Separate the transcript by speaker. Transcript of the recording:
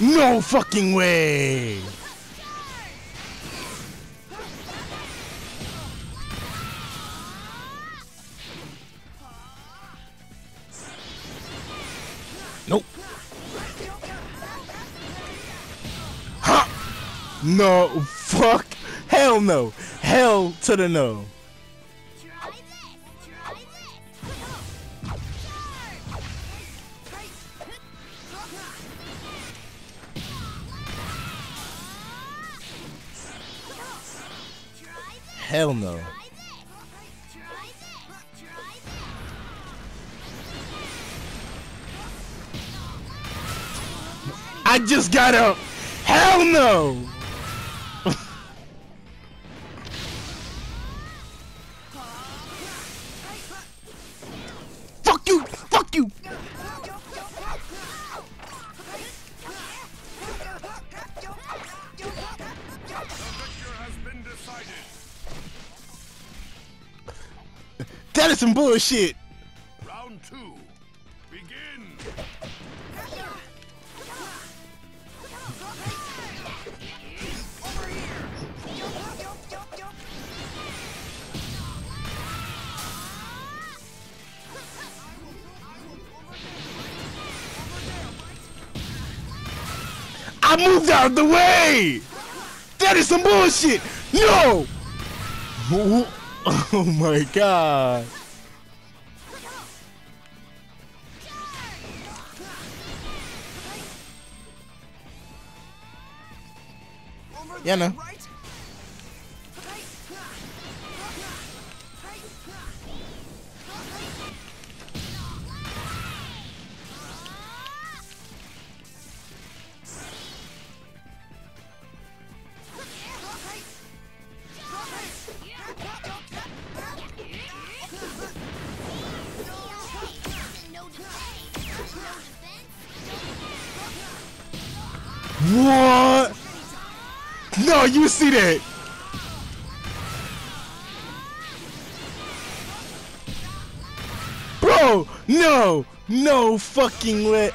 Speaker 1: No fucking way! Nope. No, fuck. Hell no. Hell to the no. Hell no. I just got up. Hell no. That is some bullshit.
Speaker 2: Round two. Begin.
Speaker 1: I moved out of the way. That is some bullshit. No. Oh my god. Yeah, no. What? No, you see that? Bro, no, no fucking.
Speaker 2: Has